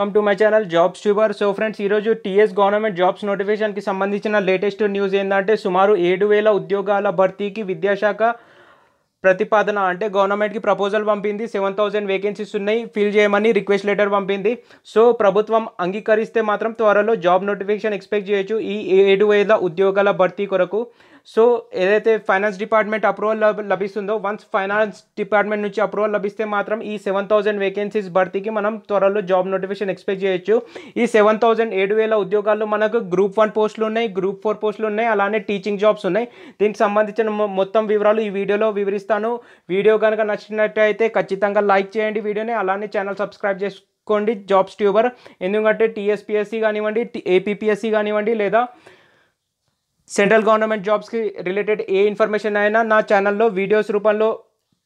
Welcome to my channel Jobs Tuber so friends ఈరోజు TS government jobs నోటిఫికేషన్కి సంబంధించిన latest news ఏంటంటే సుమారు ఏడు వేల ఉద్యోగాల భర్తీకి విద్యాశాఖ ప్రతిపాదన అంటే గవర్నమెంట్కి ప్రపోజల్ పంపింది. సెవెన్ థౌసండ్ వేకెన్సీస్ ఉన్నాయి. ఫిల్ చేయమని రిక్వెస్ట్ లెటర్ పంపింది. సో ప్రభుత్వం అంగీకరిస్తే మాత్రం త్వరలో జాబ్ నోటిఫికేషన్ ఎక్స్పెక్ట్ చేయొచ్చు ఈ ఏడు వేల ఉద్యోగాల భర్తీ కొరకు. సో ఏదైతే ఫైనాన్స్ డిపార్ట్మెంట్ అప్రూవల్ లభిస్తుందో వన్స్ ఫైనాన్స్ డిపార్ట్మెంట్ నుంచి అప్రూవల్ లభిస్తే మాత్రం ఈ సెవెన్ థౌసండ్ వేకెన్సీస్ భర్తీకి మనం త్వరలో జాబ్ నోటిఫికేషన్ ఎక్స్పెక్ట్ చేయొచ్చు. ఈ సెవెన్ థౌసండ్ ఏడు వేల ఉద్యోగాల్లో మనకు గ్రూప్ వన్ పోస్టులు ఉన్నాయి గ్రూప్ ఫోర్ పోస్టులు ఉన్నాయి అలానే టీచింగ్ జాబ్స్ ఉన్నాయి. దీనికి సంబంధించిన మొత్తం వివరాలు ఈ వీడియోలో వివరిస్తాను. వీడియో కనుక నచ్చినట్టయితే ఖచ్చితంగా లైక్ చేయండి వీడియోని అలానే ఛానల్ సబ్స్క్రైబ్ చేసుకోండి. జాబ్స్ ట్యూబర్ ఎందుకంటే టీఎస్పిఎస్సి కానివ్వండి ఏపీపీఎస్సి కానివ్వండి లేదా సెంట్రల్ గవర్నమెంట్ జాబ్స్కి రిలేటెడ్ ఏ ఇన్ఫర్మేషన్ అయినా నా ఛానల్లో వీడియోస్ రూపంలో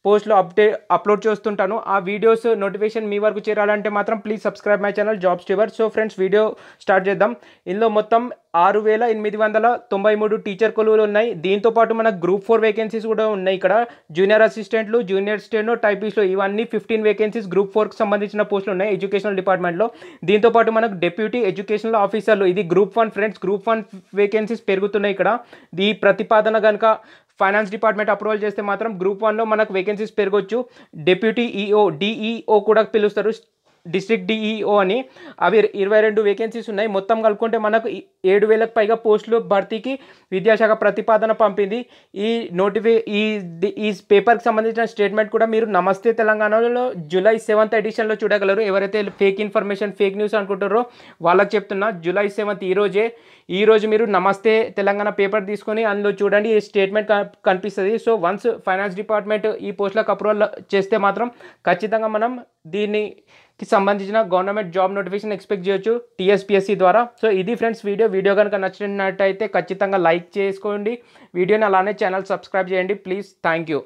పోస్ట్లో అప్డే అప్లోడ్ చేస్తుంటాను. ఆ వీడియోస్ నోటిఫికేషన్ మీ వరకు చేరాలంటే మాత్రం please subscribe my channel Jobs Tuber so friends video start చేద్దాం. ఇందులో మొత్తం ఆరు వేల ఎనిమిది వందల తొంభై మూడు టీచర్ కొలువులు ఉన్నాయి. దీంతో పాటు మనకు గ్రూప్ ఫోర్ వేకెన్సీస్ కూడా ఉన్నాయి ఇక్కడ. జూనియర్ అసిస్టెంట్లు జూనియర్ స్టెనో టైపిస్టులు ఇవన్నీ ఫిఫ్టీన్ వేకెన్సీస్ గ్రూప్ ఫోర్కి సంబంధించిన పోస్టులు ఉన్నాయి ఎడ్యుకేషనల్ డిపార్ట్మెంట్లో. దీంతో పాటు మనకు డెప్యూటీ ఎడ్యుకేషనల్ ఆఫీసర్లు ఇది group one friends group one vacancies పెరుగుతున్నాయి ఇక్కడ. ఈ ప్రతిపాదన కనుక ఫైనాన్స్ డిపార్ట్మెంట్ అప్రూవల్ చేస్తే మాత్రం గ్రూప్ వన్లో మనకు వేకెన్సీస్ పెరగొచ్చు. డెప్యూటీ ఈఓ డిఈఓ కూడా పిలుస్తారు. డిస్ట్రిక్ట్ డిఈఓ అని. అవి ఇరవై రెండు వేకెన్సీస్ ఉన్నాయి. మొత్తం కలుపుకుంటే మనకు ఏడు వేలకు పైగా పోస్టులు భర్తీకి విద్యాశాఖ ప్రతిపాదన పంపింది. ఈ నోటిఫి ఈ ఈ పేపర్కి సంబంధించిన స్టేట్మెంట్ కూడా మీరు నమస్తే తెలంగాణలో జూలై సెవెంత్ ఎడిషన్లో చూడగలరు. ఎవరైతే ఫేక్ ఇన్ఫర్మేషన్ ఫేక్ న్యూస్ అనుకుంటారో వాళ్ళకి చెప్తున్నా జూలై సెవెంత్ ఈ రోజే మీరు నమస్తే తెలంగాణ పేపర్ తీసుకొని అందులో చూడండి. ఈ స్టేట్మెంట్ కనిపిస్తుంది. సో వన్స్ ఫైనాన్స్ డిపార్ట్మెంట్ ఈ పోస్టులకు అప్రూవల్ చేస్తే మాత్రం ఖచ్చితంగా మనం దీన్ని కి సంబంధించిన గవర్నమెంట్ జాబ్ నోటిఫికేషన్ ఎక్స్పెక్ట్ చేయొచ్చు టీఎస్పిఎస్సి ద్వారా. సో ఇది ఫ్రెండ్స్ వీడియో. వీడియో కనుక నచ్చినట్టయితే ఖచ్చితంగా లైక్ చేసుకోండి. వీడియోని అలానే ఛానల్ సబ్స్క్రైబ్ చేయండి. Please thank you.